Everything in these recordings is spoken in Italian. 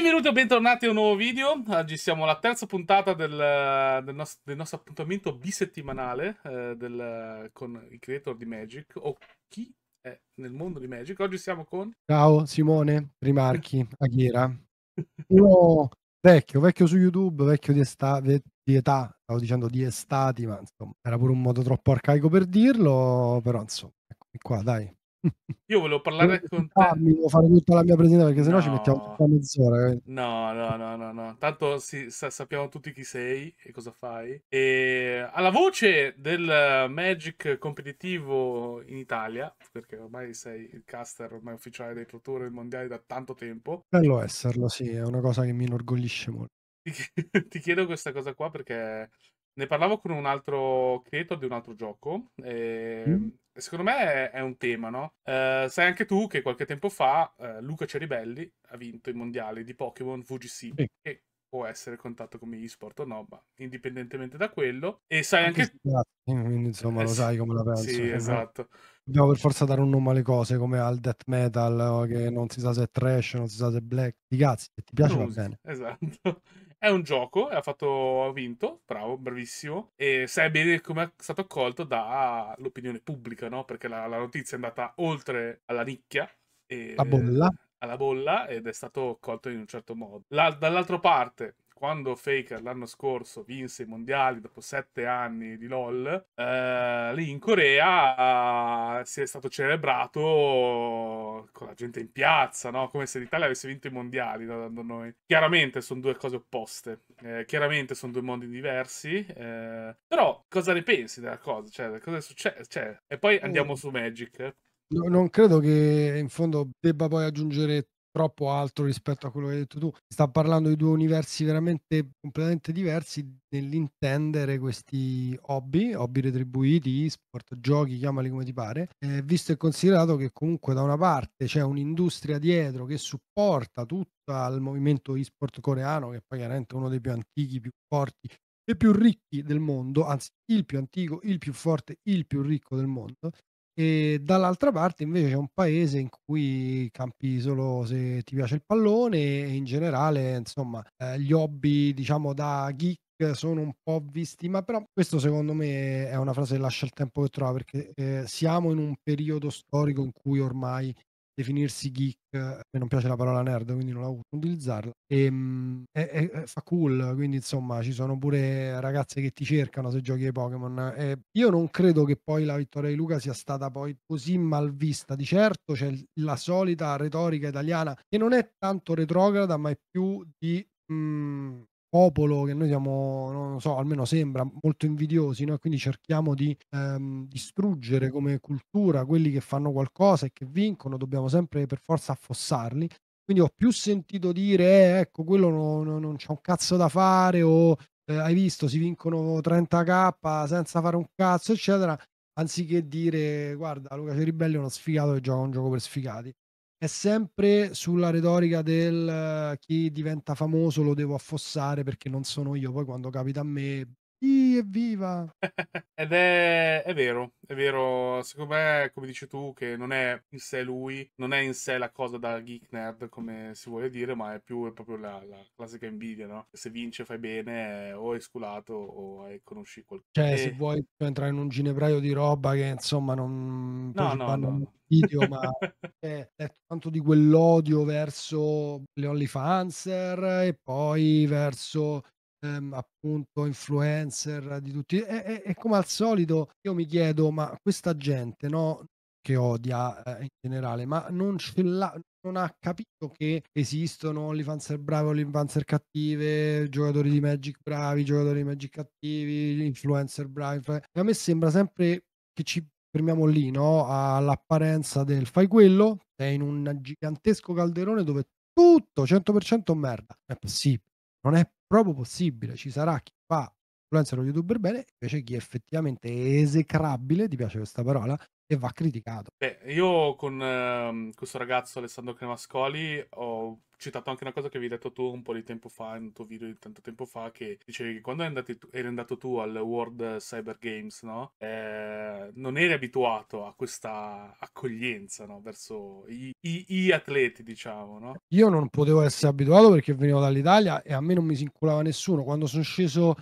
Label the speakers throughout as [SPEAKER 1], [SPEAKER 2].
[SPEAKER 1] Benvenuti o bentornati a un nuovo video. Oggi siamo alla terza puntata del, del, nostro, del nostro, appuntamento bisettimanale eh, del, con i creator di Magic o chi è nel mondo di Magic. Oggi siamo con...
[SPEAKER 2] Ciao Simone, Rimarchi, Akira. Uno vecchio, vecchio su YouTube, vecchio di, esta- di età, stavo dicendo di estati, ma insomma era pure un modo troppo arcaico per dirlo, però insomma, eccomi qua, dai.
[SPEAKER 1] Io volevo parlare con te.
[SPEAKER 2] Ah, devo fare tutta la mia presentazione perché sennò no. ci mettiamo tutta mezz'ora.
[SPEAKER 1] Eh. No, no, no, no, no. Tanto si, sa, sappiamo tutti chi sei e cosa fai. E alla voce del Magic competitivo in Italia, perché ormai sei il caster ormai ufficiale dei Pro Tour mondiali da tanto tempo.
[SPEAKER 2] Bello esserlo, sì, è una cosa che mi inorgoglisce molto.
[SPEAKER 1] Ti chiedo questa cosa qua perché ne parlavo con un altro creator di un altro gioco. E... Mm secondo me è, un tema, no? Uh, sai anche tu che qualche tempo fa uh, Luca Ceribelli ha vinto i mondiali di Pokémon VGC, sì. che può essere contato come e-sport o no, ma indipendentemente da quello. E sai anche...
[SPEAKER 2] anche... Quindi, insomma, eh, lo sai come la penso.
[SPEAKER 1] Sì, esatto.
[SPEAKER 2] Dobbiamo per forza dare un nome alle cose, come al death metal, che non si sa se è trash, non si sa se è black. Di cazzi, se ti piace va bene.
[SPEAKER 1] Esatto. È un gioco, ha, fatto, ha vinto, bravo, bravissimo. E sai bene come è stato accolto dall'opinione pubblica, no? Perché la, la notizia è andata oltre alla nicchia. E,
[SPEAKER 2] la bolla.
[SPEAKER 1] Alla bolla ed è stato accolto in un certo modo. La, dall'altra parte, quando Faker l'anno scorso vinse i mondiali dopo sette anni di LOL, eh, lì in Corea eh, si è stato celebrato con la gente in piazza, no? come se l'Italia avesse vinto i mondiali da, da noi. Chiaramente sono due cose opposte, eh, chiaramente sono due mondi diversi, eh, però cosa ne pensi della cosa? Cioè, cosa è successo? Cioè, e poi andiamo su Magic.
[SPEAKER 2] No, non credo che in fondo debba poi aggiungere troppo altro rispetto a quello che hai detto tu. Sta parlando di due universi veramente completamente diversi nell'intendere questi hobby, hobby retribuiti, sport, giochi, chiamali come ti pare, eh, visto e considerato che comunque da una parte c'è un'industria dietro che supporta tutto il movimento e-sport coreano, che poi chiaramente è uno dei più antichi, più forti e più ricchi del mondo, anzi il più antico, il più forte, il più ricco del mondo, e dall'altra parte invece c'è un paese in cui campi solo se ti piace il pallone e in generale, insomma, eh, gli hobby, diciamo, da geek sono un po' visti, ma però questo secondo me è una frase che lascia il tempo che trova perché eh, siamo in un periodo storico in cui ormai definirsi geek, a non piace la parola nerd, quindi non la uso utilizzarla, e, è, è, fa cool, quindi insomma ci sono pure ragazze che ti cercano se giochi ai Pokémon. E io non credo che poi la vittoria di Luca sia stata poi così mal vista, di certo c'è la solita retorica italiana che non è tanto retrograda, ma è più di... Mhmm, popolo che noi siamo, non so, almeno sembra molto invidiosi, no? quindi cerchiamo di ehm, distruggere come cultura quelli che fanno qualcosa e che vincono, dobbiamo sempre per forza affossarli. Quindi ho più sentito dire, eh, ecco, quello no, no, non c'è un cazzo da fare o eh, hai visto, si vincono 30k senza fare un cazzo, eccetera, anziché dire, guarda, Luca Ceribelli è uno sfigato che gioca un gioco per sfigati è sempre sulla retorica del chi diventa famoso lo devo affossare perché non sono io. Poi quando capita a me, evviva!
[SPEAKER 1] Ed è, è vero, è vero. Secondo me, come dici tu, che non è in sé lui, non è in sé la cosa da geek nerd, come si vuole dire, ma è più è proprio la, la classica invidia, no? Se vince fai bene, o hai sculato o hai conosci qualcuno.
[SPEAKER 2] Cioè, e... se vuoi entrare in un ginepraio di roba che insomma non...
[SPEAKER 1] No, no, no
[SPEAKER 2] video, ma è, è, tanto di quell'odio verso le OnlyFanser e poi verso ehm, appunto influencer di tutti. E, e, e, come al solito io mi chiedo, ma questa gente, no? Che odia eh, in generale, ma non ce l'ha, non ha capito che esistono OnlyFanser bravi, OnlyFanser cattive, giocatori di Magic bravi, giocatori di Magic cattivi, influencer bravi. A me sembra sempre che ci fermiamo lì, no? All'apparenza del fai quello, sei in un gigantesco calderone dove tutto 100% merda. È possibile, non è proprio possibile. Ci sarà chi fa influencer o youtuber bene, invece chi effettivamente è esecrabile, ti piace questa parola, e va criticato.
[SPEAKER 1] Beh, io con uh, questo ragazzo Alessandro Cremascoli ho citato anche una cosa che avevi detto tu un po' di tempo fa, in un tuo video di tanto tempo fa, che dicevi che quando eri eri andato tu al World Cyber Games, no? Eh, non eri abituato a questa accoglienza, no? Verso i, i, i, atleti, diciamo, no?
[SPEAKER 2] Io non potevo essere abituato perché venivo dall'Italia e a me non mi si inculava nessuno. Quando sono sceso,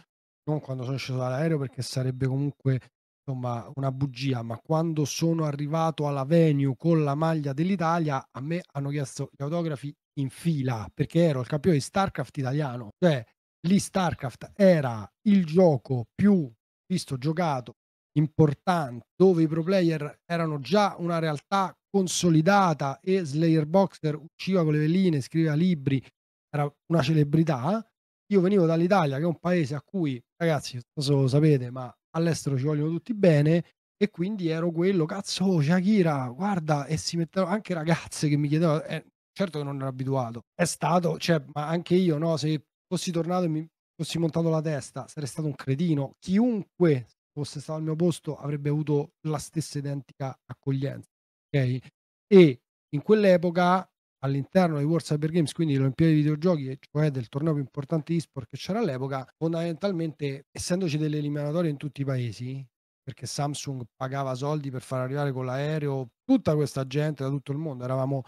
[SPEAKER 2] non quando sono sceso dall'aereo perché sarebbe comunque insomma una bugia, ma quando sono arrivato alla venue con la maglia dell'Italia, a me hanno chiesto gli autografi in fila perché ero il campione di StarCraft italiano, cioè lì StarCraft era il gioco più visto, giocato, importante, dove i pro player erano già una realtà consolidata e Slayer Boxer usciva con le veline, scriveva libri, era una celebrità. Io venivo dall'Italia, che è un paese a cui, ragazzi, non so lo sapete, ma all'estero ci vogliono tutti bene e quindi ero quello, cazzo, Shakira, guarda, e si mettevano anche ragazze che mi chiedevano, eh, certo che non ero abituato, è stato, cioè, ma anche io, no, se fossi tornato e mi fossi montato la testa, sarei stato un cretino, chiunque fosse stato al mio posto avrebbe avuto la stessa identica accoglienza, ok? E in quell'epoca all'interno dei World Cyber Games, quindi le Olimpiadi dei videogiochi, cioè del torneo più importante di sport che c'era all'epoca, fondamentalmente, essendoci delle eliminatorie in tutti i paesi, perché Samsung pagava soldi per far arrivare con l'aereo tutta questa gente da tutto il mondo, eravamo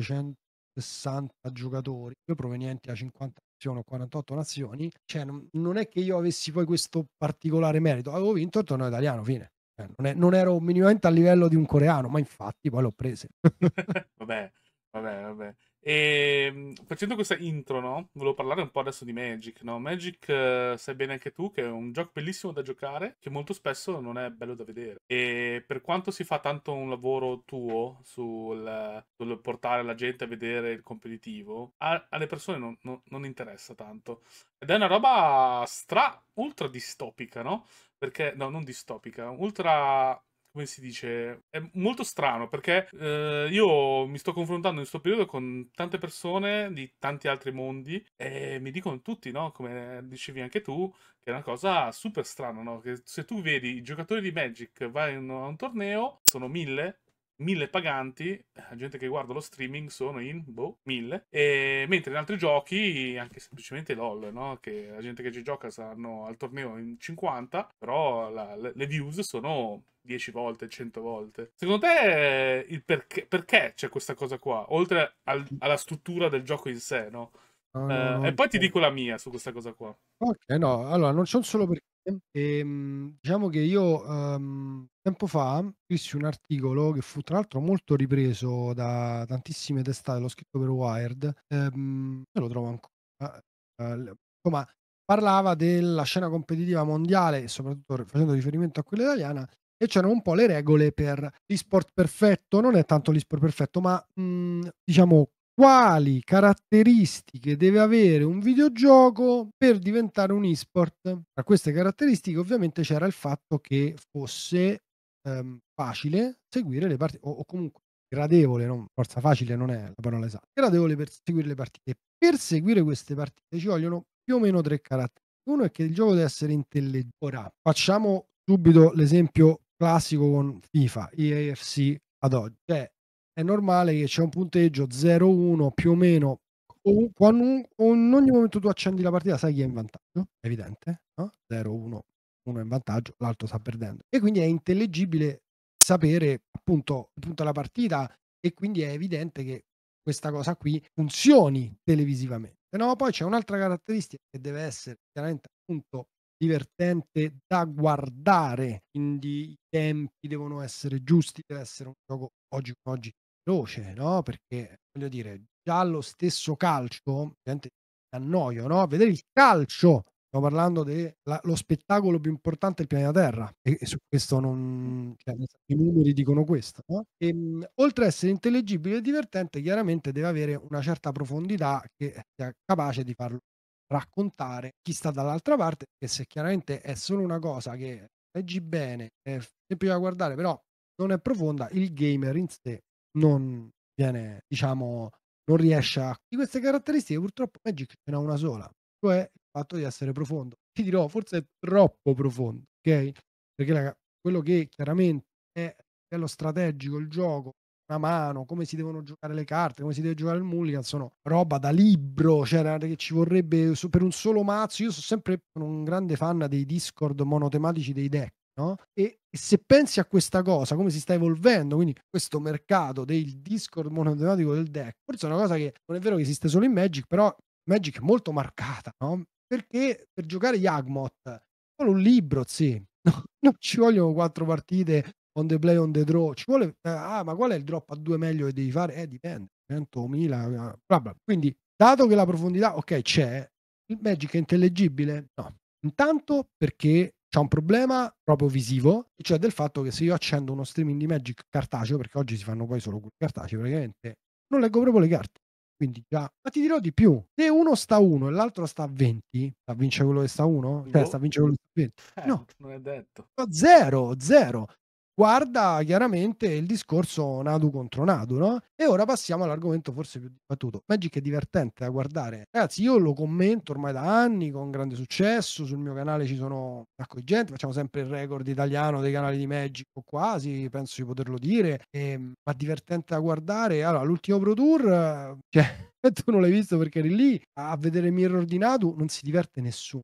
[SPEAKER 2] 560 giocatori, provenienti da 50 nazioni o 48 nazioni, cioè non, è che io avessi poi questo particolare merito, avevo vinto il torneo italiano, fine. Cioè, non, è, non, ero minimamente a livello di un coreano, ma infatti poi l'ho prese.
[SPEAKER 1] Vabbè, Vabbè, vabbè. E ehm, facendo questa intro, no? Volevo parlare un po' adesso di Magic, no? Magic, eh, sai bene anche tu, che è un gioco bellissimo da giocare, che molto spesso non è bello da vedere. E per quanto si fa tanto un lavoro tuo sul, sul portare la gente a vedere il competitivo, a, alle persone non, non, non interessa tanto. Ed è una roba stra, ultra distopica, no? Perché, no, non distopica, ultra come si dice, è molto strano perché eh, io mi sto confrontando in questo periodo con tante persone di tanti altri mondi e mi dicono tutti, no? Come dicevi anche tu, che è una cosa super strana, no? Che se tu vedi i giocatori di Magic, vai a un torneo, sono mille, mille paganti, la gente che guarda lo streaming sono in boh, mille, e mentre in altri giochi, anche semplicemente LOL, no? che la gente che ci gioca saranno al torneo in 50, però la, le, le views sono 10 volte, 100 volte. Secondo te il perché, perché c'è questa cosa qua? Oltre al, alla struttura del gioco in sé, no? No, no, no, e poi ti dico la mia su questa cosa qua.
[SPEAKER 2] Ok, no, allora non c'è un solo perché. Ehm, diciamo che io um, tempo fa scrissi un articolo che fu tra l'altro molto ripreso da tantissime testate, l'ho scritto per Wired, ehm, lo trovo ancora. Eh, insomma, parlava della scena competitiva mondiale e soprattutto facendo riferimento a quella italiana e c'erano un po' le regole per l'esport perfetto, non è tanto l'esport perfetto, ma mh, mhmm, diciamo quali caratteristiche deve avere un videogioco per diventare un esport. Tra queste caratteristiche ovviamente c'era il fatto che fosse ehm, facile seguire le partite, o, o, comunque gradevole, non, forza facile non è la parola esatta, gradevole per seguire le partite. Per seguire queste partite ci vogliono più o meno tre caratteri. Uno è che il gioco deve essere intelligente. Ora, facciamo subito l'esempio classico con FIFA, EAFC ad oggi. Cioè, è normale che c'è un punteggio 0-1 più o meno. O, quando, o in ogni momento tu accendi la partita, sai chi è in vantaggio, è evidente, no? 0-1, uno è in vantaggio, l'altro sta perdendo. E quindi è intellegibile sapere appunto il punto della partita e quindi è evidente che questa cosa qui funzioni televisivamente. No, poi c'è un'altra caratteristica che deve essere chiaramente appunto divertente da guardare, quindi i tempi devono essere giusti, deve essere un gioco oggi oggi veloce, no? Perché voglio dire, già lo stesso calcio, gente annoio, no? Vedere il calcio Stiamo parlando dello spettacolo più importante del pianeta Terra e, e su questo non... Cioè, I numeri dicono questo. No? E, ehm, oltre ad essere intellegibile e divertente, chiaramente deve avere una certa profondità che sia capace di farlo raccontare chi sta dall'altra parte, che se chiaramente è solo una cosa che leggi bene, è semplice da guardare, però non è profonda, il gamer in sé non viene, diciamo, non riesce a... Di queste caratteristiche purtroppo Magic ce n'è una sola, cioè il fatto di essere profondo. Ti dirò, forse è troppo profondo, ok? Perché la, quello che chiaramente è, è lo strategico, il gioco, una mano, come si devono giocare le carte, come si deve giocare il mulligan, sono roba da libro, cioè che ci vorrebbe per un solo mazzo. Io sono sempre un grande fan dei Discord monotematici dei deck. No? E, se pensi a questa cosa, come si sta evolvendo, quindi questo mercato del Discord monotematico del deck, forse è una cosa che non è vero che esiste solo in Magic, però Magic è molto marcata, no? Perché per giocare Yagmoth, solo un libro, sì, no, non ci vogliono quattro partite on the play, on the draw, ci vuole, eh, ah, ma qual è il drop a due meglio che devi fare? Eh, dipende, 100, 1000, bla bla. Quindi, dato che la profondità, ok, c'è, il Magic è intellegibile? No. Intanto perché c'è un problema proprio visivo, cioè del fatto che se io accendo uno streaming di Magic cartaceo, perché oggi si fanno poi solo cartaceo, praticamente non leggo proprio le carte. Quindi già, ma ti dirò di più: se uno sta a 1 e l'altro sta a 20, sta a vincere quello che sta a 1? Cioè, sta a vincere quello che sta a 20.
[SPEAKER 1] Eh, no, non è detto.
[SPEAKER 2] Zero, zero guarda chiaramente il discorso Nadu contro Nadu, no? E ora passiamo all'argomento forse più dibattuto. Magic è divertente da guardare. Ragazzi, io lo commento ormai da anni con grande successo. Sul mio canale ci sono un sacco di gente. Facciamo sempre il record italiano dei canali di Magic, o quasi, penso di poterlo dire. E, ehm, ma divertente da guardare. Allora, l'ultimo Pro Tour, cioè, tu non l'hai visto perché eri lì a vedere Mirror di Nadu, non si diverte nessuno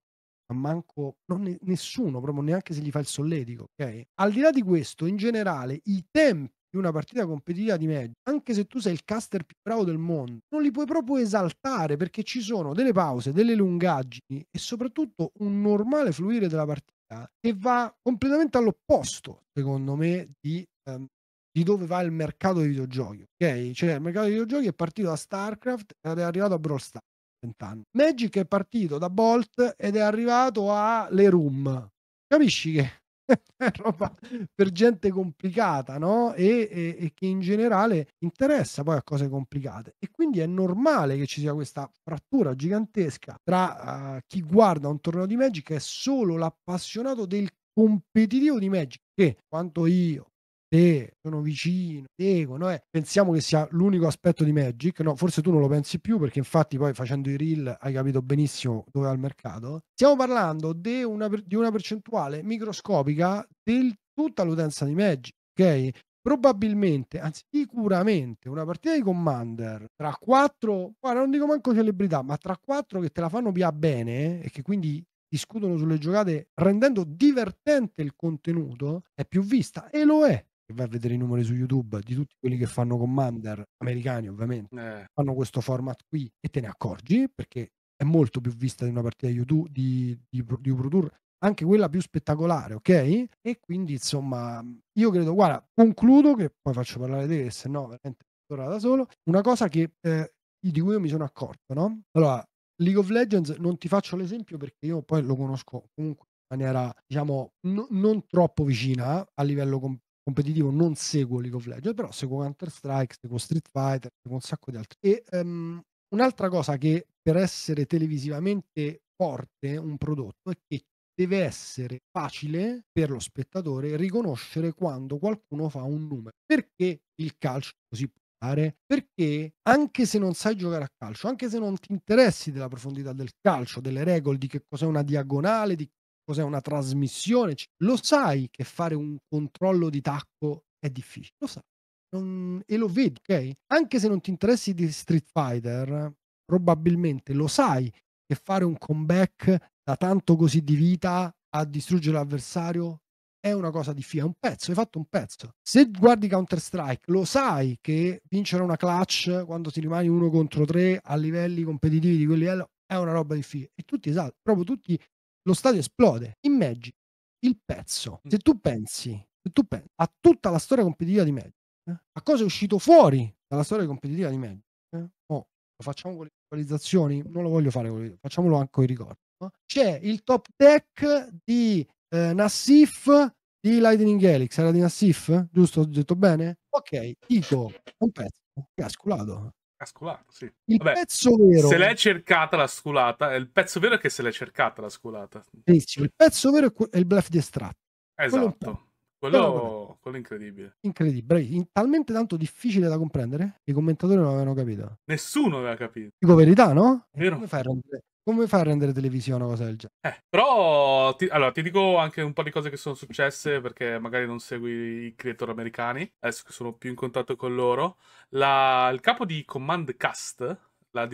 [SPEAKER 2] ma manco non nessuno, proprio neanche se gli fa il solletico, ok? Al di là di questo, in generale, i tempi di una partita competitiva di Magic, anche se tu sei il caster più bravo del mondo, non li puoi proprio esaltare perché ci sono delle pause, delle lungaggini e soprattutto un normale fluire della partita che va completamente all'opposto, secondo me, di, um, di dove va il mercato dei videogiochi. Ok? Cioè, il mercato dei videogiochi è partito da StarCraft ed è arrivato a Brawl Stars anni. Magic è partito da Bolt ed è arrivato alle Room. Capisci che è roba per gente complicata, no? E, e, e, che in generale interessa poi a cose complicate. E quindi è normale che ci sia questa frattura gigantesca tra uh, chi guarda un torneo di Magic e solo l'appassionato del competitivo di Magic, che quanto io, te, sono vicino, seguono, eh. pensiamo che sia l'unico aspetto di Magic, no, forse tu non lo pensi più perché infatti poi facendo i reel hai capito benissimo dove va il mercato. Stiamo parlando di una, di una percentuale microscopica di tutta l'utenza di Magic, ok? Probabilmente, anzi sicuramente, una partita di Commander tra quattro, guarda non dico manco celebrità, ma tra quattro che te la fanno via bene e che quindi discutono sulle giocate rendendo divertente il contenuto è più vista e lo è che vai a vedere i numeri su YouTube di tutti quelli che fanno Commander, americani ovviamente, eh. fanno questo format qui e te ne accorgi perché è molto più vista di una partita YouTube, di, di, di Pro Tour, anche quella più spettacolare, ok? E quindi insomma, io credo, guarda, concludo che poi faccio parlare te, che se no veramente ora da solo. Una cosa che eh, di cui io mi sono accorto, no? Allora, League of Legends non ti faccio l'esempio perché io poi lo conosco comunque in maniera, diciamo, n- non troppo vicina a livello com- competitivo non seguo League of Legends, però seguo Counter Strike, seguo Street Fighter, seguo un sacco di altri. E um, un'altra cosa che per essere televisivamente forte un prodotto è che deve essere facile per lo spettatore riconoscere quando qualcuno fa un numero. Perché il calcio è così popolare? Perché anche se non sai giocare a calcio, anche se non ti interessi della profondità del calcio, delle regole, di che cos'è una diagonale, di cos'è una trasmissione, lo sai che fare un controllo di tacco è difficile, lo sai. Non, e lo vedi, ok? Anche se non ti interessi di Street Fighter, probabilmente lo sai che fare un comeback da tanto così di vita a distruggere l'avversario è una cosa difficile, è un pezzo, hai fatto un pezzo. Se guardi Counter Strike, lo sai che vincere una clutch quando ti rimani uno contro tre a livelli competitivi di quel livello è una roba difficile. E tutti esatto, proprio tutti lo stadio esplode. Immaginati il pezzo. Se tu pensi, se tu pensi a tutta la storia competitiva di Magic, eh, a cosa è uscito fuori dalla storia competitiva di Magic, eh? oh, lo facciamo con le visualizzazioni, non lo voglio fare con le facciamolo anche con i ricordi. No? C'è il top deck di eh, Nassif di Lightning Helix, era di Nassif? Giusto? Ho detto bene? Ok, dico un pezzo che ha sculato
[SPEAKER 1] ha sculato, sì.
[SPEAKER 2] Il Vabbè, pezzo vero.
[SPEAKER 1] Se l'è cercata la sculata, il pezzo vero è che se l'è cercata la sculata.
[SPEAKER 2] Benissimo. Il pezzo vero è il bluff di estratto.
[SPEAKER 1] Esatto. Quello, quello, quello incredibile.
[SPEAKER 2] Incredibile, in, talmente tanto difficile da comprendere i commentatori non avevano capito.
[SPEAKER 1] Nessuno aveva capito.
[SPEAKER 2] Dico verità, no? Vero. Come fai, a rendere, come fai a rendere televisiva una cosa del genere?
[SPEAKER 1] Eh, però ti, allora, ti dico anche un po' di cose che sono successe perché magari non segui i creator americani, adesso che sono più in contatto con loro. La, il capo di Command Cast, la,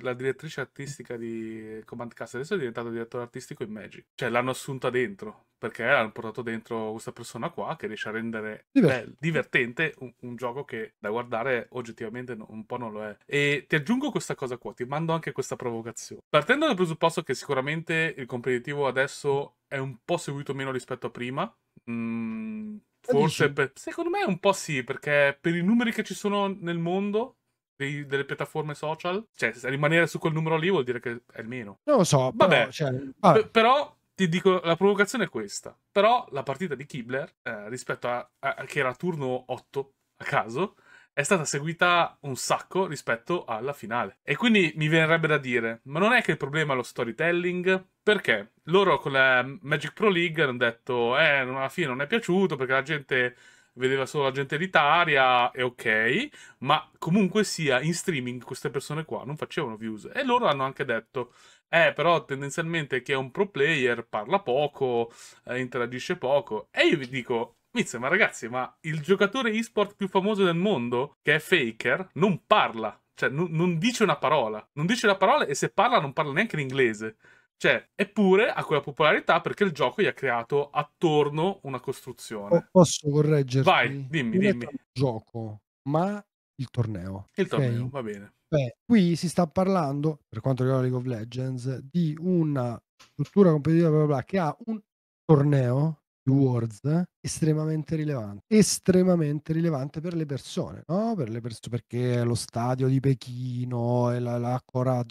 [SPEAKER 1] la, direttrice artistica di Command Cast adesso è diventato direttore artistico in Magic. Cioè l'hanno assunta dentro perché hanno portato dentro questa persona qua che riesce a rendere Divert- divertente un, un, gioco che da guardare oggettivamente no, un po' non lo è. E ti aggiungo questa cosa qua, ti mando anche questa provocazione. Partendo dal presupposto che sicuramente il competitivo adesso è un po' seguito meno rispetto a prima. Mm, forse per, secondo me un po' sì, perché per i numeri che ci sono nel mondo dei, delle piattaforme social, cioè rimanere su quel numero lì vuol dire che è il meno.
[SPEAKER 2] Non lo so,
[SPEAKER 1] vabbè,
[SPEAKER 2] però, cioè,
[SPEAKER 1] vabbè. P- però ti dico, la provocazione è questa. Però la partita di Kibler, eh, rispetto a, a, che era turno 8 a caso, è stata seguita un sacco rispetto alla finale. E quindi mi verrebbe da dire, ma non è che il problema è lo storytelling? Perché loro con la Magic Pro League hanno detto, eh, alla fine non è piaciuto perché la gente vedeva solo la gente elitaria e ok, ma comunque sia in streaming queste persone qua non facevano views e loro hanno anche detto eh, però tendenzialmente chi è un pro player parla poco, eh, interagisce poco. E io vi dico, Mizze, ma ragazzi, ma il giocatore esport più famoso del mondo, che è Faker, non parla. Cioè, n- non dice una parola. Non dice una parola e se parla non parla neanche in inglese. Cioè, eppure ha quella popolarità perché il gioco gli ha creato attorno una costruzione.
[SPEAKER 2] posso correggerti?
[SPEAKER 1] Vai, dimmi,
[SPEAKER 2] non
[SPEAKER 1] dimmi.
[SPEAKER 2] Il gioco, ma il torneo.
[SPEAKER 1] Il torneo, okay? va bene.
[SPEAKER 2] Beh, qui si sta parlando, per quanto riguarda League of Legends, di una struttura competitiva bla bla bla, che ha un torneo Words estremamente rilevante estremamente rilevante per le persone no? per le persone perché lo stadio di Pechino e la, la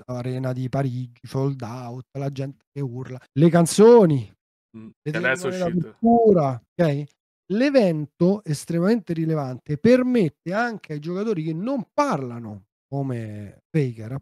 [SPEAKER 2] Arena di Parigi sold out la gente che urla le canzoni
[SPEAKER 1] mm, le adesso è uscito
[SPEAKER 2] ok l'evento estremamente rilevante permette anche ai giocatori che non parlano come Faker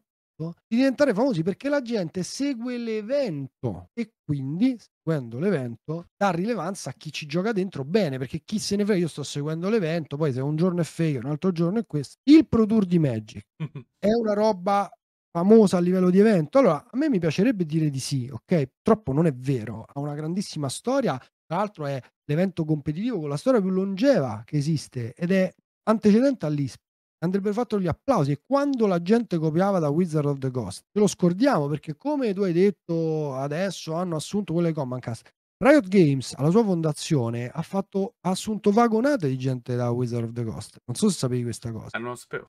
[SPEAKER 2] di diventare famosi perché la gente segue l'evento e quindi seguendo l'evento dà rilevanza a chi ci gioca dentro bene perché chi se ne frega io sto seguendo l'evento poi se un giorno è Faker un altro giorno è questo. Il Pro Tour di Magic è una roba famosa a livello di evento. Allora a me mi piacerebbe dire di sì ok? Troppo non è vero ha una grandissima storia. Tra l'altro è l'evento competitivo con la storia più longeva che esiste ed è antecedente all'ISP andrebbero fatto gli applausi. E quando la gente copiava da Wizard of the Coast ce lo scordiamo perché come tu hai detto adesso hanno assunto quelle Commancast Riot Games alla sua fondazione ha, fatto, ha assunto vagonate di gente da Wizard of the Coast. Non so se sapevi questa cosa.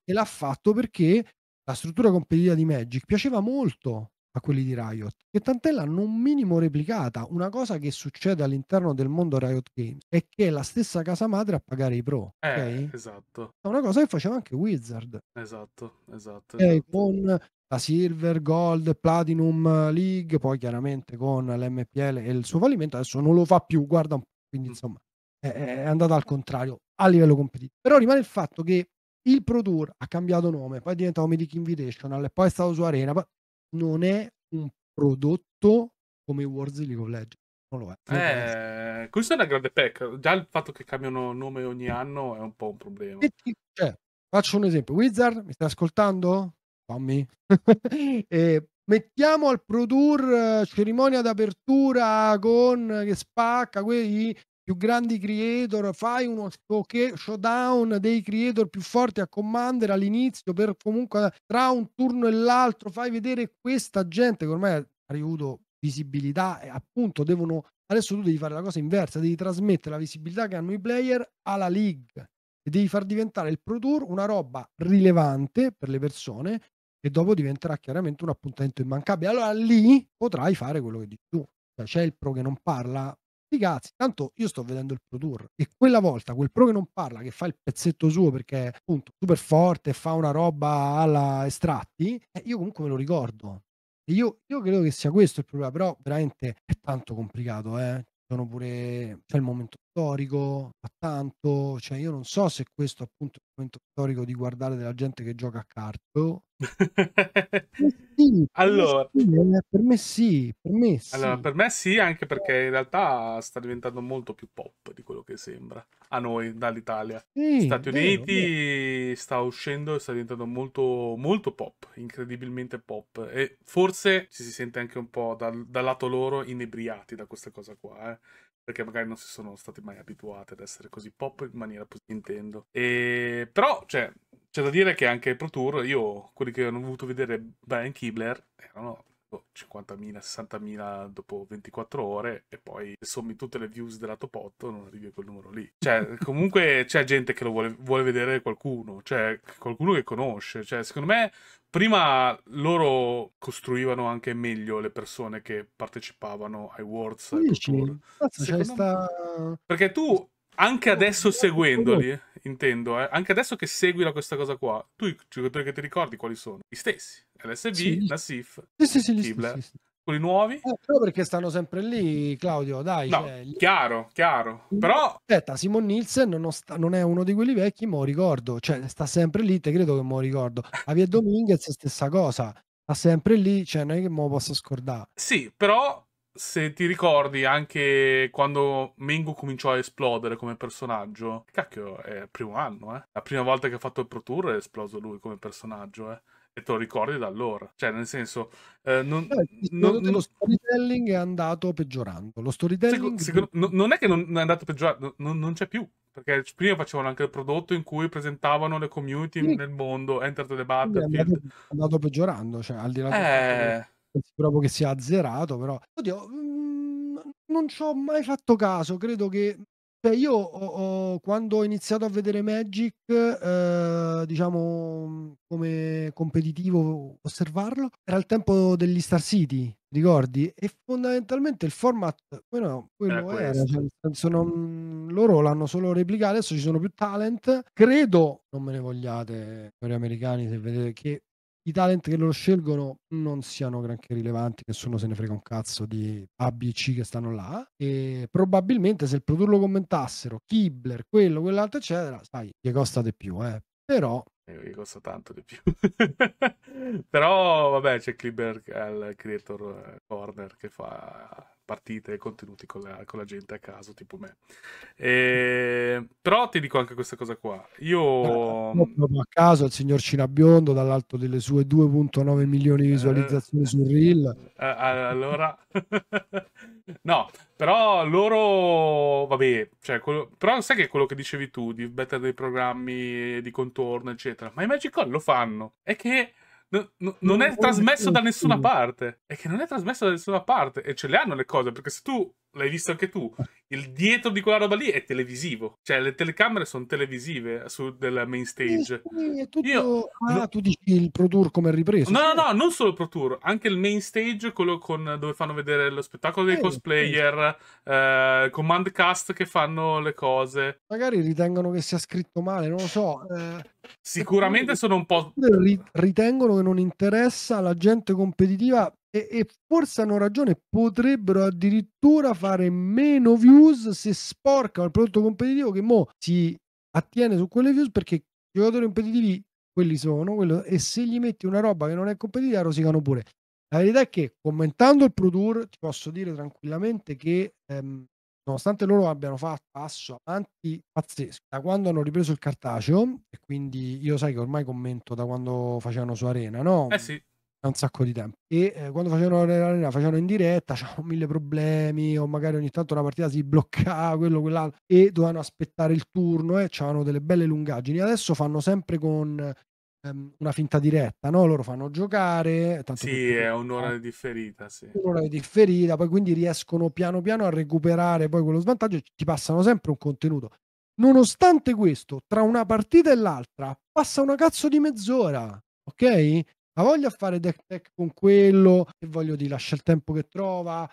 [SPEAKER 2] E l'ha fatto perché la struttura competitiva di Magic piaceva molto a quelli di Riot, che tant'è l'hanno un minimo replicata. Una cosa che succede all'interno del mondo Riot Games è che è la stessa casa madre a pagare i pro.
[SPEAKER 1] Eh,
[SPEAKER 2] okay?
[SPEAKER 1] esatto.
[SPEAKER 2] È una cosa che faceva anche Wizard.
[SPEAKER 1] Esatto, esatto. Esatto.
[SPEAKER 2] Con la Silver, Gold, Platinum League, poi chiaramente con l'MPL e il suo fallimento, adesso non lo fa più, guarda un po', quindi mm. insomma è, è andata al contrario a livello competitivo. Però rimane il fatto che il Pro Tour ha cambiato nome, poi è diventato Medic Invitational e poi è stato su Arena, non è un prodotto come Wars League of Legends. Non lo
[SPEAKER 1] è. Eh, questo è una grande pecca. Già il fatto che cambiano nome ogni anno è un po' un problema.
[SPEAKER 2] Cioè, faccio un esempio. Wizard, mi stai ascoltando? Fammi. e mettiamo al Pro Tour uh, cerimonia d'apertura con che spacca quelli più grandi creator, fai uno showdown dei creator più forti a Commander all'inizio per comunque tra un turno e l'altro fai vedere questa gente che ormai ha riavuto visibilità e appunto devono adesso tu devi fare la cosa inversa, devi trasmettere la visibilità che hanno i player alla league e devi far diventare il Pro Tour una roba rilevante per le persone e dopo diventerà chiaramente un appuntamento immancabile. Allora lì potrai fare quello che dici tu. Cioè, c'è il pro che non parla, sti cazzi, tanto io sto vedendo il Pro Tour e quella volta quel pro che non parla, che fa il pezzetto suo perché è appunto super forte, fa una roba alla estratti, eh, io comunque me lo ricordo. E io, io credo che sia questo il problema, però veramente è tanto complicato, eh. Sono pure, c'è il momento storico, fa tanto, cioè io non so se questo appunto è il momento storico di guardare della gente che gioca a carte. Sì, sì, per me
[SPEAKER 1] Allora
[SPEAKER 2] sì, eh, per me sì, per me
[SPEAKER 1] Allora,
[SPEAKER 2] sì.
[SPEAKER 1] per me sì, anche perché in realtà sta diventando molto più pop di quello che sembra a noi dall'Italia.
[SPEAKER 2] Sì,
[SPEAKER 1] Stati
[SPEAKER 2] vero, vero.
[SPEAKER 1] Uniti sta uscendo e sta diventando molto, molto pop, incredibilmente pop. E forse ci si sente anche un po' dal, dal lato loro inebriati da questa cosa qua, eh. Perché magari non si sono stati mai abituati ad essere così pop in maniera positiva, intendo. E... Però, cioè, c'è da dire che anche Pro Tour, io, quelli che hanno voluto vedere Brian Kibler, erano 50.000, 60.000 dopo 24 ore e poi sommi tutte le views della top 8 non arrivi a quel numero lì. Cioè, comunque c'è gente che lo vuole, vuole vedere qualcuno, cioè qualcuno che conosce. Cioè, secondo me prima loro costruivano anche meglio le persone che partecipavano ai Worlds. Ai.
[SPEAKER 2] Cazzo, sta...
[SPEAKER 1] Perché tu anche adesso seguendoli, intendo, eh, anche adesso che segui la- questa cosa qua, tu i giocatori che ti ricordi quali sono? Gli stessi. LSV,
[SPEAKER 2] Sì.
[SPEAKER 1] Nassif,
[SPEAKER 2] Sì, sì, sì,
[SPEAKER 1] Kibler.
[SPEAKER 2] stessi, sì.
[SPEAKER 1] quelli nuovi?
[SPEAKER 2] Eh, però perché stanno sempre lì, Claudio, dai.
[SPEAKER 1] No,
[SPEAKER 2] cioè,
[SPEAKER 1] chiaro, chiaro. Però
[SPEAKER 2] Aspetta, Simon Nielsen non, sta- non è uno di quelli vecchi, mo ricordo. Cioè, sta sempre lì, te credo che mo ricordo. Javier Dominguez, stessa cosa. Sta sempre lì, cioè, non è che mo posso scordare.
[SPEAKER 1] sì, però se ti ricordi anche quando Mengu cominciò a esplodere come personaggio, cacchio, è il primo anno, eh. La prima volta che ha fatto il Pro Tour è esploso lui come personaggio, eh. E te lo ricordi da allora. Cioè, nel senso, eh, non,
[SPEAKER 2] Eh,
[SPEAKER 1] non-
[SPEAKER 2] te lo storytelling è andato peggiorando. Lo storytelling...
[SPEAKER 1] Secondo- secondo- no- non è che non non è andato peggiorando, non, non c'è più. Perché prima facevano anche il prodotto in cui presentavano le community
[SPEAKER 2] Sì.
[SPEAKER 1] nel mondo, Enter the
[SPEAKER 2] quindi è
[SPEAKER 1] Battlefield.
[SPEAKER 2] andato, è andato peggiorando, cioè, al di là
[SPEAKER 1] Eh,
[SPEAKER 2] pensi proprio che sia azzerato, però... Oddio, mm, non ci ho mai fatto caso, credo che... Cioè io ho- ho- quando ho iniziato a vedere Magic, eh, diciamo come competitivo osservarlo, era il tempo degli Star City, ricordi? E fondamentalmente il format quello, quello
[SPEAKER 1] Era
[SPEAKER 2] era, cioè, nel senso non- loro l'hanno solo replicato, adesso ci sono più talent. Credo, non me ne vogliate, signori americani, se vedete che i talent che loro scelgono non siano granché rilevanti, nessuno se ne frega un cazzo di A, B, C che stanno là. E probabilmente se il Pro Tour lo commentassero, Kibler, quello, quell'altro, eccetera, sai, gli costa di più, eh. Però,
[SPEAKER 1] eh, mi costa tanto di più. Però, vabbè, c'è Clipper, il creator eh, corner che fa partite e contenuti con la, con la gente a caso, tipo me. E... Però ti dico anche questa cosa qua. Io...
[SPEAKER 2] eh, a caso il signor Cinabiondo, dall'alto delle sue 2.9 milioni di visualizzazioni
[SPEAKER 1] Eh,
[SPEAKER 2] su Reel,
[SPEAKER 1] eh, allora, no, però loro, vabbè, cioè, quello, però sai che quello che dicevi tu di better dei programmi di contorno, eccetera. Ma i Magical lo fanno. È che no- no- non è trasmesso da nessuna parte. È che non è trasmesso da nessuna parte. E ce le hanno le cose, perché se tu l'hai visto anche tu, il dietro di quella roba lì è televisivo. Cioè, le telecamere sono televisive su, del main
[SPEAKER 2] Eh,
[SPEAKER 1] stage.
[SPEAKER 2] sì, è tutto...
[SPEAKER 1] Io-
[SPEAKER 2] ah, tu dici il Pro Tour come ripreso?
[SPEAKER 1] No, no,
[SPEAKER 2] Sì.
[SPEAKER 1] no, non solo il Pro Tour, anche il main stage, quello con, dove fanno vedere lo spettacolo dei
[SPEAKER 2] Sì,
[SPEAKER 1] cosplayer, eh, Command Cast che fanno le cose.
[SPEAKER 2] Magari ritengono che sia scritto male, non lo so. eh,
[SPEAKER 1] Sicuramente sono un po'...
[SPEAKER 2] ri- ritengono che non interessa la gente competitiva e, e forse hanno ragione, potrebbero addirittura fare meno views se sporcano il prodotto competitivo che mo si attiene su quelle views perché i giocatori competitivi quelli sono quello, e se gli metti una roba che non è competitiva rosicano pure. La verità è che commentando il Pro Tour ti posso dire tranquillamente che ehm, nonostante loro abbiano fatto passo avanti pazzesco da quando hanno ripreso il cartaceo e quindi io sai che ormai commento da quando facevano su Arena no?
[SPEAKER 1] Eh sì,
[SPEAKER 2] da un sacco di tempo e eh, quando facevano l'arena facevano in diretta c'erano mille problemi o magari ogni tanto una partita si bloccava quello quell'altro e dovevano aspettare il turno e c'erano delle belle lungaggini adesso fanno sempre con ehm, una finta diretta no? loro fanno giocare tanto
[SPEAKER 1] sì, è un'ora di differita, sì.
[SPEAKER 2] un'ora di differita, poi quindi riescono piano piano a recuperare poi quello svantaggio e ti passano sempre un contenuto. Nonostante questo, tra una partita e l'altra passa una cazzo di mezz'ora, ok? La voglio fare deck tech con quello, e voglio di lascia il tempo che trova,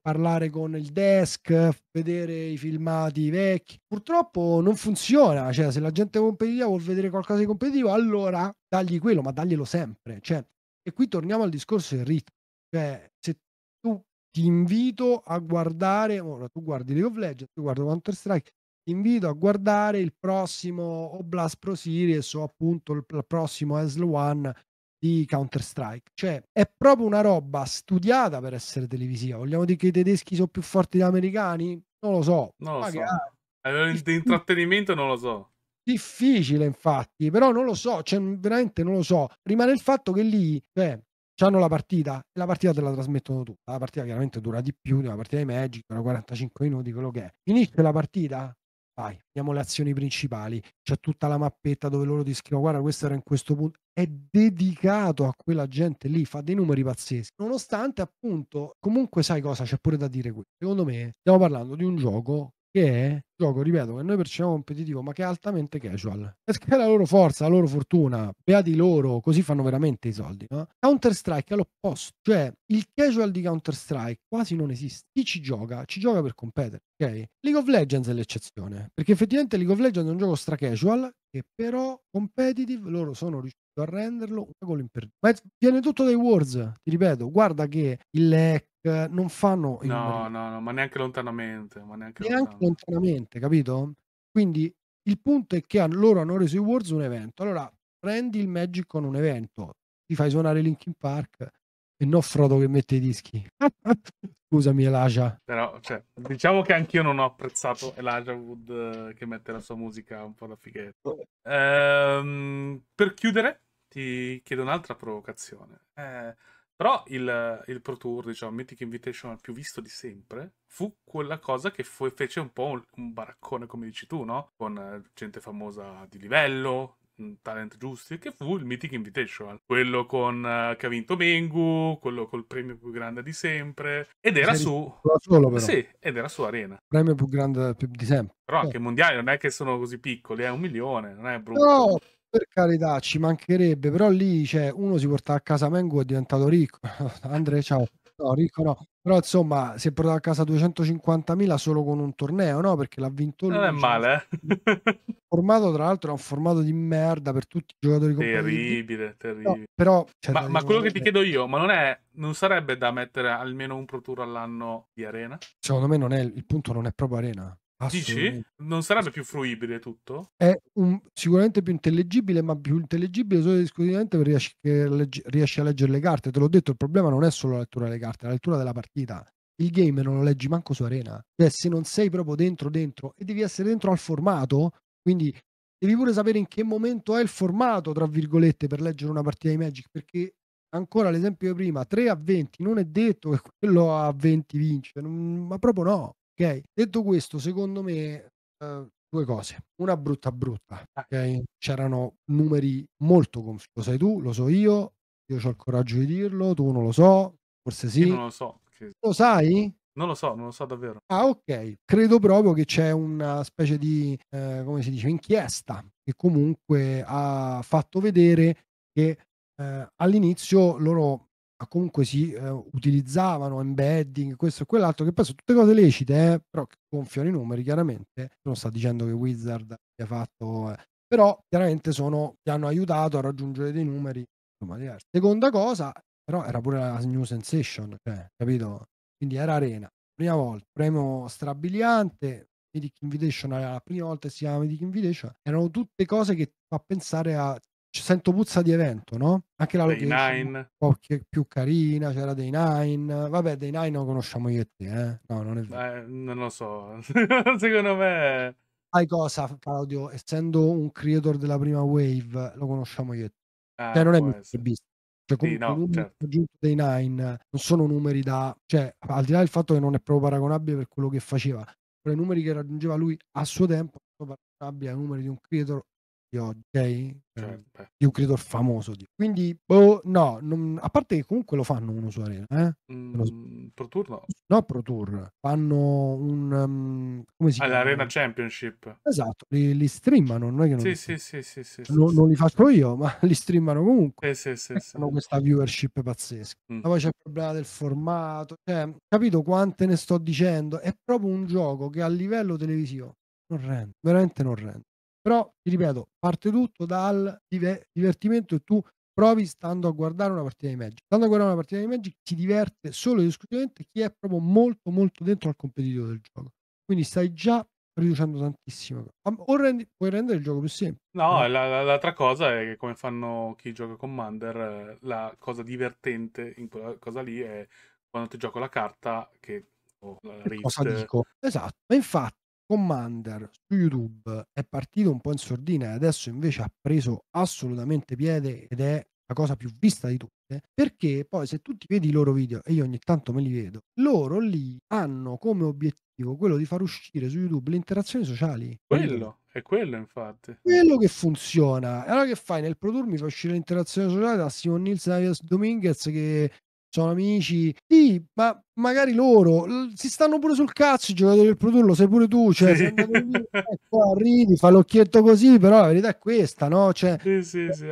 [SPEAKER 2] parlare con il desk, vedere i filmati vecchi. Purtroppo non funziona, cioè se la gente competitiva vuol vedere qualcosa di competitivo, allora dagli quello, ma daglielo sempre. Cioè, e qui torniamo al discorso del ritmo. Cioè, se tu ti invito a guardare, ora tu guardi League of Legends, tu guardi Counter Strike, ti invito a guardare il prossimo Oblast Pro Series o appunto il, il prossimo Asl One di Counter Strike. Cioè, è proprio una roba studiata per essere televisiva. Vogliamo dire che i tedeschi sono più forti degli americani? Non lo so.
[SPEAKER 1] Non lo Magari. so. A di intrattenimento non lo so.
[SPEAKER 2] Difficile, infatti, però non lo so, cioè, veramente non lo so. Rimane il fatto che lì, cioè, hanno la partita e la partita te la trasmettono tu. La partita chiaramente dura di più, la partita di Magic dura 45 minuti, quello che è. Finisce la partita, vai, vediamo le azioni principali. C'è tutta la mappetta dove loro ti scrivono, guarda, questo era in questo punto. È dedicato a quella gente lì, fa dei numeri pazzeschi. Nonostante, appunto, comunque sai cosa c'è pure da dire qui. Secondo me, stiamo parlando di un gioco che è gioco, ripeto, che noi percepiamo competitivo, ma che è altamente casual. Perché è la loro forza, la loro fortuna, beati loro, così fanno veramente i soldi. No? Counter Strike è l'opposto, cioè il casual di Counter Strike quasi non esiste. Chi ci gioca? Ci gioca per competere. Ok? League of Legends è l'eccezione, perché effettivamente League of Legends è un gioco stra casual, che però competitive loro sono riusciti a renderlo un gol imperdibile. Ma viene tutto dai Wars, ti ripeto, guarda che il lag non fanno
[SPEAKER 1] No, no, no, ma neanche lontanamente, ma neanche
[SPEAKER 2] neanche lontanamente, capito? Quindi il punto è che loro hanno reso i Wars un evento. Allora prendi il Magic con un evento, ti fai suonare Linkin Park e non Frodo che mette i dischi. Scusami Elijah.
[SPEAKER 1] Però, cioè, diciamo che anch'io non ho apprezzato Elijah Wood eh, che mette la sua musica un po' da fighetto. Ehm, per chiudere, ti chiedo un'altra provocazione. Eh, però il, il Pro Tour, diciamo, Mythic Invitational più visto di sempre, fu quella cosa che fu, fece un po' un, un, baraccone, come dici tu, no? Con eh, gente famosa di livello, talent giusti, che fu il Mythic Invitational. Quello con, uh, che ha vinto Mengu, quello col premio più grande di sempre. Ed era su...
[SPEAKER 2] Solo, però.
[SPEAKER 1] Sì, ed era su Arena.
[SPEAKER 2] Premio più grande di sempre.
[SPEAKER 1] Però anche i mondiali non è che sono così piccoli, è un milione, non è brutto.
[SPEAKER 2] No, per carità, ci mancherebbe, però lì cioè, uno si porta a casa Mengu e è diventato ricco. Andrea, ciao. No, ricco no. Però insomma, si è portato a casa 250.000 solo con un torneo, no? Perché l'ha vinto lui.
[SPEAKER 1] Non è male,
[SPEAKER 2] eh? formato, tra l'altro, è un formato di merda per tutti i giocatori
[SPEAKER 1] Terribile, terribile. No,
[SPEAKER 2] però,
[SPEAKER 1] ma, ma quello che ti chiedo io, ma non è non sarebbe da mettere almeno un Pro Tour all'anno di arena?
[SPEAKER 2] Secondo me non è il punto non è proprio arena.
[SPEAKER 1] Dici? Non sarebbe più fruibile tutto?
[SPEAKER 2] È un, sicuramente più intellegibile, ma più intellegibile solo ed esclusivamente perché riesci, legge, riesci, a leggere le carte. Te l'ho detto, il problema non è solo la lettura delle carte, è la lettura della partita. Il game non lo leggi manco su Arena. Cioè, se non sei proprio dentro, dentro, e devi essere dentro al formato, quindi devi pure sapere in che momento è il formato, tra virgolette, per leggere una partita di Magic, perché ancora l'esempio di prima, 3 a 20, non è detto che quello a 20 vince, non, ma proprio no. Ok? Detto questo, secondo me, uh, due cose. Una brutta brutta, ah. ok? C'erano numeri molto confusi. Lo sai tu, lo so io, io ho il coraggio di dirlo, tu non lo so, forse sì.
[SPEAKER 1] Io non lo so.
[SPEAKER 2] Che... Lo sai?
[SPEAKER 1] Non lo so, non lo so davvero.
[SPEAKER 2] Ah, ok. Credo proprio che c'è una specie di, eh, come si dice, inchiesta che comunque ha fatto vedere che eh, all'inizio loro comunque si eh, utilizzavano embedding, questo e quell'altro, che poi sono tutte cose lecite, eh, però che gonfiano i numeri, chiaramente. Non sta dicendo che Wizard abbia fatto, eh, però chiaramente sono, ti hanno aiutato a raggiungere dei numeri insomma, diversi. Seconda cosa, però era pure la new sensation, cioè, capito? Quindi era arena. Prima volta, premio strabiliante, Mythic Invitation era la prima volta che si chiama Mythic Invitation, erano tutte cose che fa pensare a sento puzza di evento, no? Anche la location un po' più carina, c'era dei Nine. Vabbè, dei Nine lo conosciamo io e te, eh? No, non è vero.
[SPEAKER 1] Eh, non lo so. Secondo me...
[SPEAKER 2] Sai cosa, Claudio? Essendo un creator della prima wave, lo conosciamo io e te. Ah, cioè, non è MrBeast. Cioè, comunque sì, no, certo. aggiunto dei Nine non sono numeri da... Cioè, al di là del fatto che non è proprio paragonabile per quello che faceva, però i numeri che raggiungeva lui a suo tempo sono paragonabili ai numeri di un creator di oggi, ok? Certo. Di un creator famoso. Quindi, boh, no, non, a parte che comunque lo fanno uno su Arena, eh?
[SPEAKER 1] Mm, Pro Tour no.
[SPEAKER 2] No, Pro Tour. Fanno un... Um, come si
[SPEAKER 1] All'Arena? Championship.
[SPEAKER 2] Esatto, li, li, streamano, non è che non...
[SPEAKER 1] Sì, sì, sì, sì, sì,
[SPEAKER 2] non,
[SPEAKER 1] sì,
[SPEAKER 2] non li faccio io, ma li streamano comunque.
[SPEAKER 1] Sì, sì, sì,
[SPEAKER 2] Hanno questa viewership pazzesca. Mm. Poi c'è il problema del formato. Cioè, capito quante ne sto dicendo? È proprio un gioco che a livello televisivo non rende, veramente non rende. Però, ti ripeto, parte tutto dal divertimento e tu provi stando a guardare una partita di Magic. Stando a guardare una partita di Magic si diverte solo ed esclusivamente chi è proprio molto molto dentro al competitivo del gioco. Quindi stai già riducendo tantissimo. O rendi, puoi rendere il gioco più semplice.
[SPEAKER 1] No, la, la, l'altra cosa è che come fanno chi gioca Commander, la cosa divertente in quella cosa lì è quando ti gioco la carta che... Oh, la.
[SPEAKER 2] Cosa dico? Esatto, ma infatti Commander su YouTube è partito un po' in sordina e adesso invece ha preso assolutamente piede ed è la cosa più vista di tutte, perché poi se tu ti vedi i loro video, e io ogni tanto me li vedo, loro lì hanno come obiettivo quello di far uscire su YouTube le interazioni sociali.
[SPEAKER 1] Quello, è quello infatti.
[SPEAKER 2] Quello che funziona. E allora che fai? Nel produrmi fai uscire l'interazione sociale da Simon Nils e Dominguez che sono amici. Sì, ma magari loro si stanno pure sul cazzo i giocatori del Pro lo sai pure tu, cioè sì. lì, ecco, ridi, fa l'occhietto così, però la verità è questa, no? Cioè,
[SPEAKER 1] sì, sì, sì,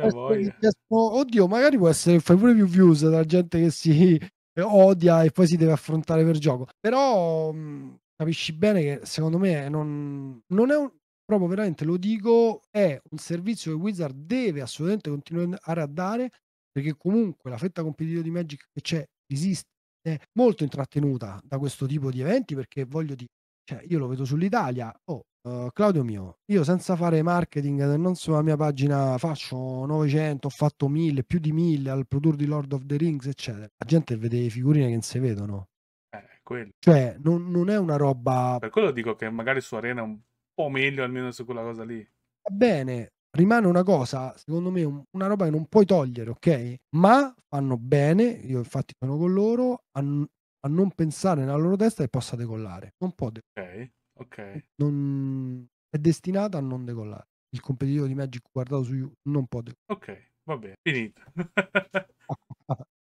[SPEAKER 2] oddio, magari può essere fai pure più views dalla gente che si odia e poi si deve affrontare per gioco. Però mh, capisci bene che secondo me non, non è un proprio veramente lo dico, è un servizio che Wizard deve assolutamente continuare a dare perché comunque la fetta competitiva di Magic che c'è esiste è molto intrattenuta da questo tipo di eventi perché voglio dire, cioè io lo vedo sull'Italia, oh, uh, Claudio mio, io senza fare marketing non sulla mia pagina faccio 900, ho fatto 1000, più di 1000 al produrre di Lord of the Rings, eccetera. La gente vede le figurine che non si vedono.
[SPEAKER 1] Eh, quello.
[SPEAKER 2] Cioè, non, non è una roba...
[SPEAKER 1] Per quello dico che magari su Arena è un po' meglio almeno su quella cosa lì.
[SPEAKER 2] Va bene, rimane una cosa, secondo me, un, una roba che non puoi togliere, ok? Ma fanno bene, io infatti sono con loro, a, a non pensare nella loro testa che possa decollare. Non può
[SPEAKER 1] decollare. Ok, ok.
[SPEAKER 2] Non, è destinata a non decollare. Il competitivo di Magic guardato su YouTube non può decollare.
[SPEAKER 1] Ok, va bene, finito.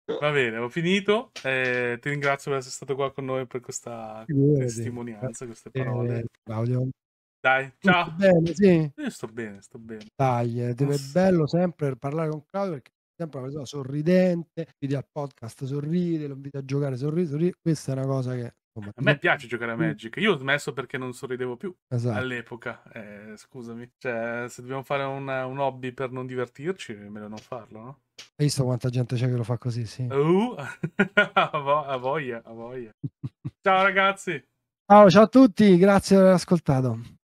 [SPEAKER 1] Va bene, ho finito. Eh, ti ringrazio per essere stato qua con noi per questa testimonianza, queste parole.
[SPEAKER 2] Eh, Claudio.
[SPEAKER 1] Dai, ciao.
[SPEAKER 2] Tutto bene, sì.
[SPEAKER 1] Io sto bene, sto bene.
[SPEAKER 2] Dai, ed è bello sempre parlare con Claudio perché è sempre una persona sorridente, vedi al podcast sorride, lo invita a giocare sorride, sorride. Questa è una cosa che...
[SPEAKER 1] Insomma, a me piace giocare a Magic. Io ho smesso perché non sorridevo più esatto. all'epoca. Eh, scusami. Cioè, se dobbiamo fare un, un, hobby per non divertirci, è meglio non farlo, no?
[SPEAKER 2] Hai visto quanta gente c'è che lo fa così, sì.
[SPEAKER 1] Uh, a voglia, a voglia. ciao ragazzi.
[SPEAKER 2] Ciao, ciao a tutti, grazie per aver ascoltato.